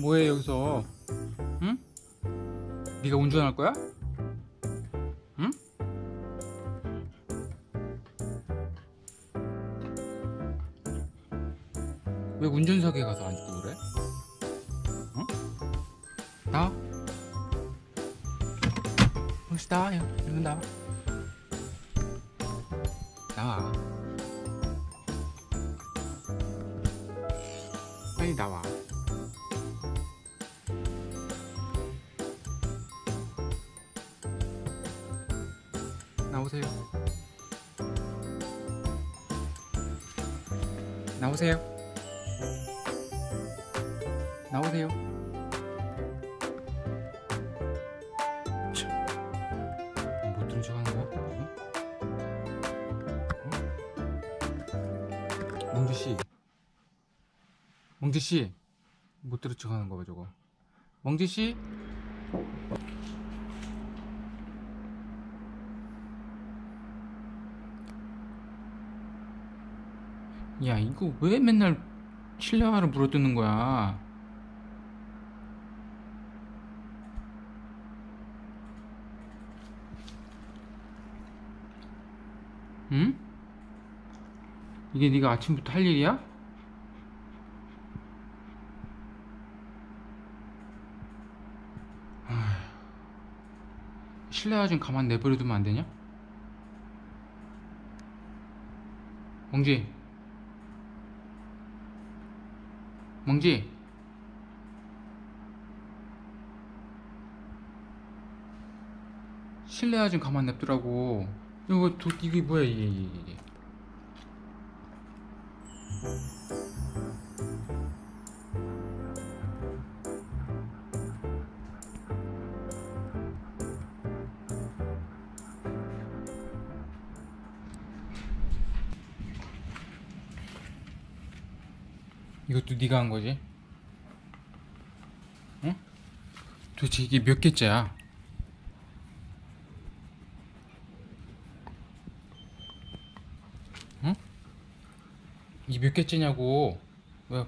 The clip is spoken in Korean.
뭐해 여기서? 응? 네가 운전할 거야? 응? 왜 운전석에 가서 앉고 그래? 응? 나와, 야, 이리 나와. 나와. 빨리 나와. 나오세요. 나오세요. 나오세요. 참. 못 들은 척 하는 거야? 응? 응? 멍지씨. 멍지씨. 못 들은 척 하는 거봐 저거. 멍지씨. 야 이거 왜 맨날 실내화를 물어뜯는 거야 응? 이게 네가 아침부터 할 일이야? 실내화 좀 가만 내버려두면 안 되냐? 멍지 멍지 실내화 좀 가만 냅두라고 이거 도, 이게 뭐야 이게, 이게, 이게. 이것도 네가 한 거지? 응? 도대체 이게 몇 개째야? 응? 이게 몇 개째냐고? 왜?